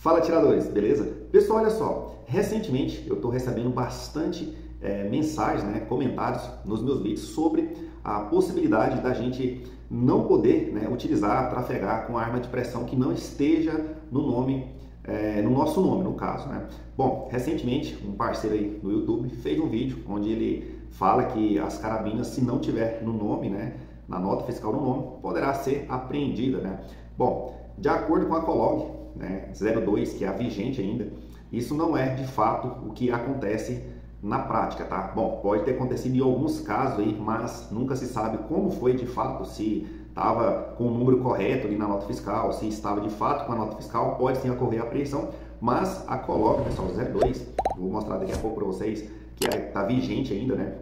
Fala tiradores, beleza? Pessoal, olha só, recentemente eu estou recebendo bastante é, mensagens, né, comentários nos meus vídeos sobre a possibilidade da gente não poder né, utilizar, trafegar com arma de pressão que não esteja no nome, é, no nosso nome, no caso, né? Bom, recentemente um parceiro aí no YouTube fez um vídeo onde ele fala que as carabinas, se não tiver no nome, né, na nota fiscal no nome, poderá ser apreendida, né? Bom, de acordo com a Colog, né, 02, que é a vigente ainda, isso não é de fato o que acontece na prática, tá? Bom, pode ter acontecido em alguns casos aí, mas nunca se sabe como foi de fato, se estava com o número correto ali na nota fiscal, se estava de fato com a nota fiscal, pode sim ocorrer a apreensão, mas a Colog, pessoal, 02, vou mostrar daqui a pouco para vocês, que está é, vigente ainda, né?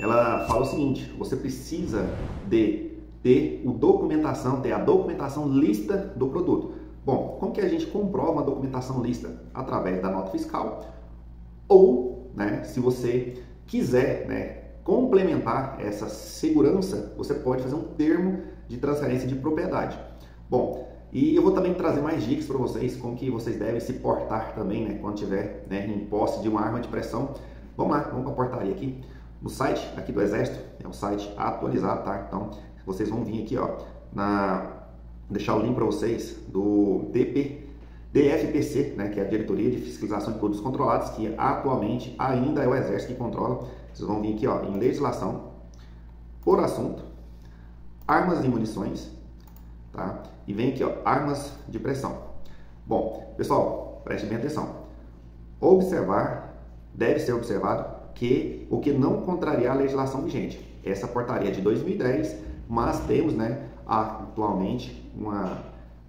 Ela fala o seguinte: você precisa de ter o documentação, ter a documentação lista do produto. Bom, como que a gente comprova uma documentação lista? Através da nota fiscal ou, né, se você quiser, né, complementar essa segurança, você pode fazer um termo de transferência de propriedade. Bom, e eu vou também trazer mais dicas para vocês como que vocês devem se portar também, né, quando tiver né, em posse de uma arma de pressão. Vamos lá, vamos para a portaria aqui. No site aqui do Exército, é um site atualizado, tá? Então, vocês vão vir aqui, ó, na deixar o link para vocês do DP, DFPC, né, que é a Diretoria de Fiscalização de Produtos Controlados, que atualmente ainda é o Exército que controla. Vocês vão vir aqui ó, em legislação, por assunto, armas e munições, tá? E vem aqui ó, armas de pressão. Bom, pessoal, preste bem atenção. Observar, deve ser observado que o que não contrariar a legislação vigente. Essa portaria é de 2010, mas temos, né, atualmente uma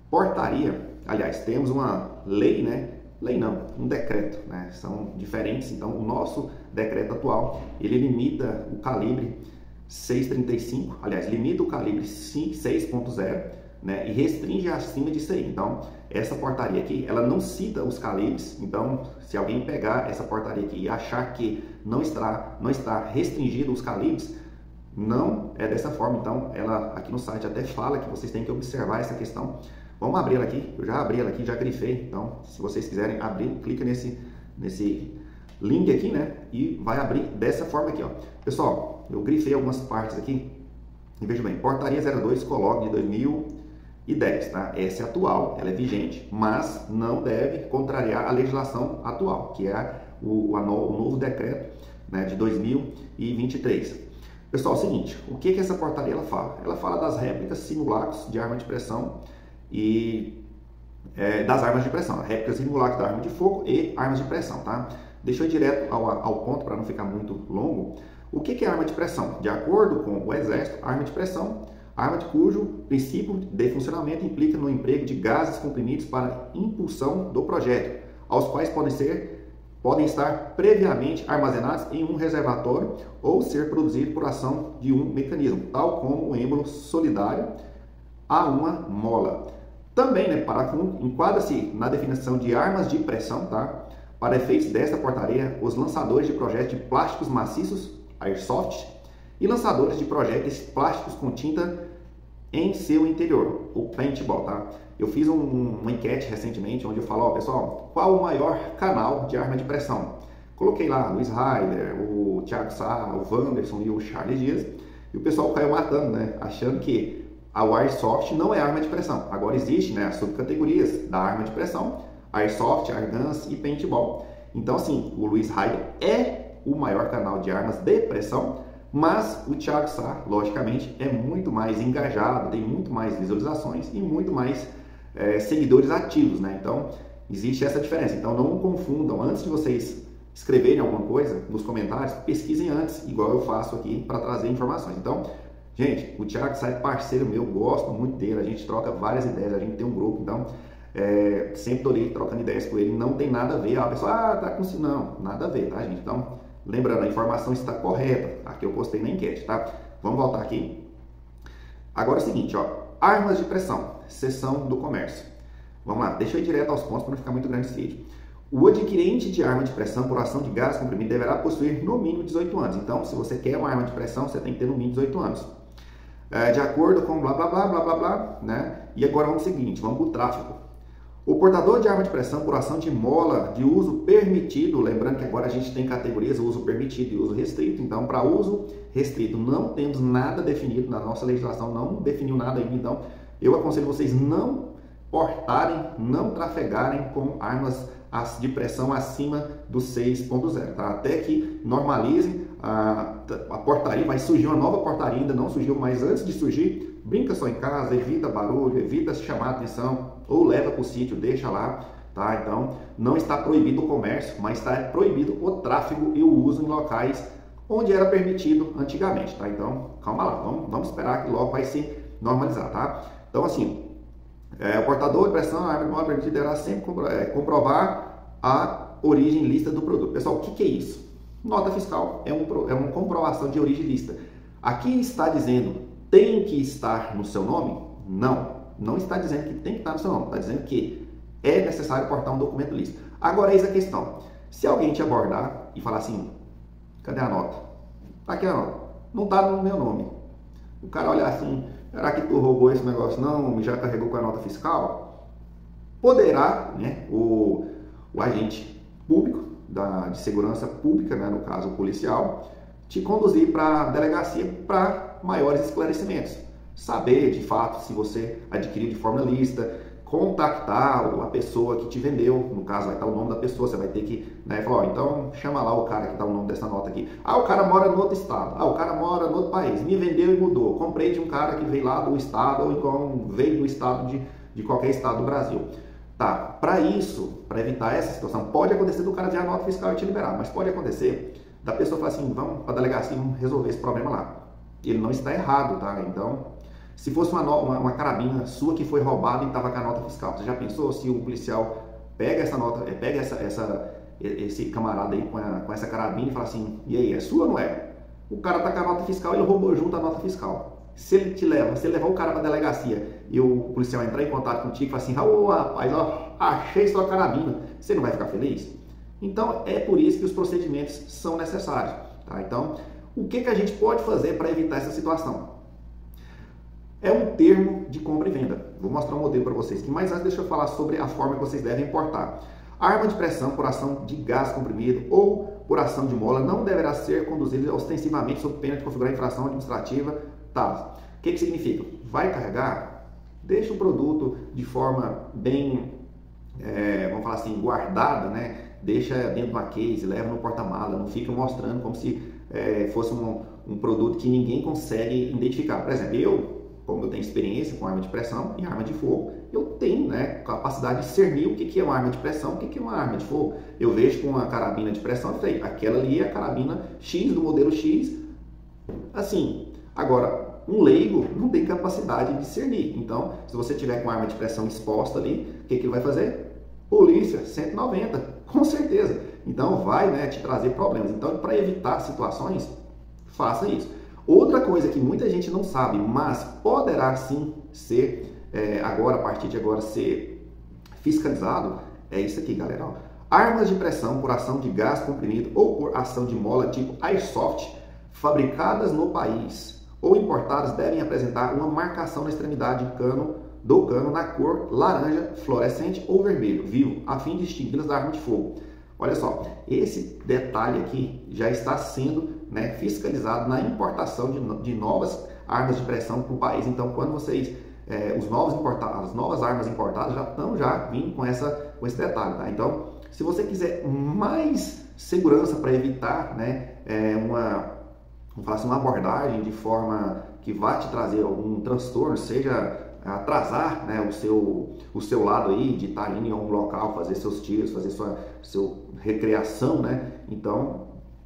portaria, aliás, temos uma lei, né? Lei não, um decreto, né? São diferentes. Então, o nosso decreto atual, ele limita o calibre 635, aliás, limita o calibre 6.0, né? E restringe acima disso aí. Então, essa portaria aqui, ela não cita os calibres. Então, se alguém pegar essa portaria aqui e achar que não está, não está restringido os calibres, não é dessa forma, então ela aqui no site até fala que vocês têm que observar essa questão. Vamos abrir ela aqui, eu já abri ela aqui, já grifei, então se vocês quiserem abrir, clica nesse, nesse link aqui, né, e vai abrir dessa forma aqui, ó. Pessoal, eu grifei algumas partes aqui, e veja bem, portaria 02 Colog de 2010, tá? Essa é atual, ela é vigente, mas não deve contrariar a legislação atual, que é o, o, o novo decreto né, de 2023. Pessoal, é o seguinte, o que, que essa portaria ela fala? Ela fala das réplicas simulacros de arma de pressão e é, das armas de pressão, réplicas simulacros da arma de fogo e armas de pressão, tá? Deixa eu ir direto ao, ao ponto para não ficar muito longo. O que, que é arma de pressão? De acordo com o Exército, arma de pressão, arma de cujo princípio de funcionamento implica no emprego de gases comprimidos para impulsão do projeto, aos quais podem ser podem estar previamente armazenados em um reservatório ou ser produzidos por ação de um mecanismo, tal como o êmbolo solidário a uma mola. Também, né, parágrafo enquadra-se na definição de armas de pressão, tá? Para efeitos desta portaria, os lançadores de projéteis de plásticos maciços, airsoft, e lançadores de projéteis plásticos com tinta em seu interior, o paintball, tá? Eu fiz um, uma enquete recentemente onde eu falo, ó, pessoal, qual o maior canal de arma de pressão? Coloquei lá Luiz Ryder, o Thiago Sá, o Wanderson e o Charles Dias, e o pessoal caiu matando, né? Achando que a Airsoft não é arma de pressão. Agora existe, né, as subcategorias da arma de pressão, Airsoft, Airguns e Paintball. Então, assim, o Luiz Ryder é o maior canal de armas de pressão, mas o Thiago Sá, logicamente, é muito mais engajado, tem muito mais visualizações e muito mais é, seguidores ativos, né? Então, existe essa diferença. Então, não confundam. Antes de vocês escreverem alguma coisa nos comentários, pesquisem antes, igual eu faço aqui para trazer informações. Então, gente, o Thiago é parceiro meu, gosto muito dele, a gente troca várias ideias, a gente tem um grupo, então é, sempre estou ali trocando ideias com ele, não tem nada a ver. A pessoa, ah, tá com não, nada a ver, tá, gente? Então, Lembrando, a informação está correta, aqui eu postei na enquete, tá? Vamos voltar aqui. Agora é o seguinte, ó, armas de pressão, seção do comércio. Vamos lá, deixa eu ir direto aos pontos para não ficar muito grande esse vídeo. O adquirente de arma de pressão por ação de gás comprimido deverá possuir no mínimo 18 anos. Então, se você quer uma arma de pressão, você tem que ter no mínimo 18 anos. É, de acordo com blá blá blá blá blá blá, né? E agora vamos ao seguinte, vamos para o tráfico. O portador de arma de pressão por ação de mola de uso permitido, lembrando que agora a gente tem categorias uso permitido e uso restrito, então para uso restrito não temos nada definido na nossa legislação, não definiu nada ainda, então eu aconselho vocês não portarem, não trafegarem com armas de pressão acima do 6.0, tá? Até que normalize a, a portaria, vai surgir uma nova portaria, ainda não surgiu, mas antes de surgir, brinca só em casa, evita barulho, evita chamar atenção, ou leva para o sítio, deixa lá, tá? Então, não está proibido o comércio, mas está proibido o tráfego e o uso em locais onde era permitido antigamente, tá? Então, calma lá, vamos, vamos esperar que logo vai se normalizar, tá? Então, assim, é, o portador de pressão, a arma de mola permitida deverá sempre é, comprovar a origem lista do produto. Pessoal, o que, que é isso? Nota fiscal é, um, é uma comprovação de origem lista. Aqui está dizendo tem que estar no seu nome? Não não está dizendo que tem que estar no seu nome, está dizendo que é necessário portar um documento lícito. Agora, eis a questão. Se alguém te abordar e falar assim, cadê a nota? Tá aqui a nota. Não está no meu nome. O cara olhar assim, será que tu roubou esse negócio? Não, já carregou com a nota fiscal? Poderá, né, o, o agente público, da, de segurança pública, né, no caso o policial, te conduzir para a delegacia para maiores esclarecimentos saber de fato se você adquiriu de forma lista, contactar a pessoa que te vendeu, no caso vai estar o nome da pessoa, você vai ter que, né, falar, então chama lá o cara que dá o nome dessa nota aqui. Ah, o cara mora no outro estado, ah, o cara mora no outro país, me vendeu e mudou, comprei de um cara que veio lá do estado ou então veio do estado de, de qualquer estado do Brasil. Tá, para isso, para evitar essa situação, pode acontecer do cara ver a nota fiscal e te liberar, mas pode acontecer da pessoa falar assim, vamos para a delegacia, vamos resolver esse problema lá. Ele não está errado, tá? Então, se fosse uma, uma, uma carabina sua que foi roubada e estava com a nota fiscal, você já pensou se o policial pega essa nota, eh, pega essa, essa, esse camarada aí com, a, com essa carabina e fala assim, e aí, é sua ou não é? O cara tá com a nota fiscal e ele roubou junto a nota fiscal. Se ele te leva, se ele levar o cara para delegacia e o policial entrar em contato contigo e falar assim, ô oh, rapaz, ó, achei sua carabina, você não vai ficar feliz? Então é por isso que os procedimentos são necessários. Tá? Então, o que, que a gente pode fazer para evitar essa situação? É um termo de compra e venda. Vou mostrar um modelo para vocês. Mas antes deixa eu falar sobre a forma que vocês devem importar. arma de pressão por ação de gás comprimido ou por ação de mola não deverá ser conduzida ostensivamente sob pena de configurar infração administrativa. Tá. O que, que significa? Vai carregar? Deixa o produto de forma bem, é, vamos falar assim, guardada, né? Deixa dentro de uma case, leva no porta-mala, não fica mostrando como se é, fosse um, um produto que ninguém consegue identificar. Por exemplo, eu como eu tenho experiência com arma de pressão e arma de fogo, eu tenho né, capacidade de discernir o que é uma arma de pressão o que é uma arma de fogo. Eu vejo com uma carabina de pressão e falei, aquela ali é a carabina X do modelo X. Assim, agora, um leigo não tem capacidade de discernir. Então, se você tiver com arma de pressão exposta ali, o que, que ele vai fazer? Polícia, 190, com certeza. Então, vai né, te trazer problemas. Então, para evitar situações, faça isso. Outra coisa que muita gente não sabe, mas poderá sim ser é, agora, a partir de agora, ser fiscalizado, é isso aqui, galera. Armas de pressão por ação de gás comprimido ou por ação de mola tipo airsoft, fabricadas no país ou importadas, devem apresentar uma marcação na extremidade cano, do cano na cor laranja, fluorescente ou vermelho, vivo, a fim de distingui-las da arma de fogo. Olha só, esse detalhe aqui já está sendo né, fiscalizado na importação de, de novas armas de pressão para o país. Então, quando vocês, é, os novos importados, as novas armas importadas já estão já vindo com, essa, com esse detalhe. Tá? Então, se você quiser mais segurança para evitar né, é, uma, vamos falar assim, uma abordagem de forma que vá te trazer algum transtorno, seja atrasar né, o, seu, o seu lado aí de estar indo em algum local, fazer seus tiros, fazer sua, sua recreação, né? Então,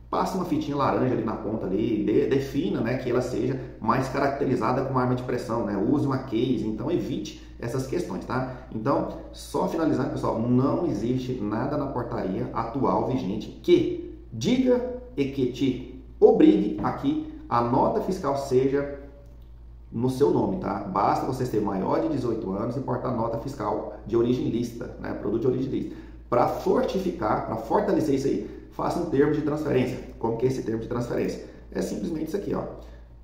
passe uma fitinha laranja ali na ponta ali, de, defina né, que ela seja mais caracterizada como arma de pressão, né? Use uma case, então evite essas questões, tá? Então, só finalizando, pessoal, não existe nada na portaria atual vigente que diga e que te obrigue a que a nota fiscal seja no seu nome, tá? Basta você ser maior de 18 anos e portar nota fiscal de origem lista, né? Produto de origem lista. Para fortificar, para fortalecer isso aí, faça um termo de transferência. Como que é esse termo de transferência? É simplesmente isso aqui, ó.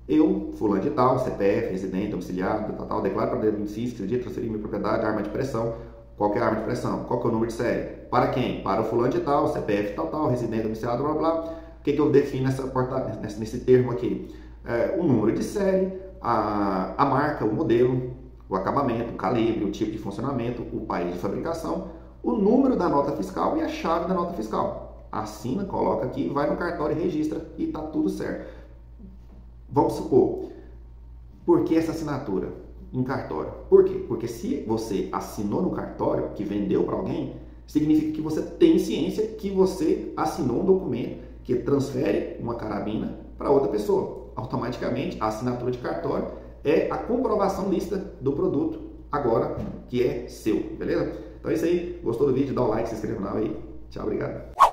Eu, fulano de tal, CPF, residente, domiciliado, tal, tal, declaro para o benefício que dia transferir minha propriedade, arma de pressão, Qual é arma de pressão? Qual é o número de série? Para quem? Para o fulano de tal, CPF tal, tal, residente domiciliado, blá, blá. O que, que eu defino nessa porta, nesse, nesse termo aqui? É, o número de série, a, a marca, o modelo, o acabamento, o calibre, o tipo de funcionamento, o país de fabricação, o número da nota fiscal e a chave da nota fiscal. Assina, coloca aqui, vai no cartório e registra e está tudo certo. Vamos supor, por que essa assinatura em cartório? Por quê? Porque se você assinou no cartório, que vendeu para alguém, significa que você tem ciência que você assinou um documento que transfere uma carabina para outra pessoa. Automaticamente, a assinatura de cartório é a comprovação lista do produto agora que é seu, beleza? Então é isso aí. Gostou do vídeo? Dá o like, se inscreva no canal aí. Tchau, obrigado.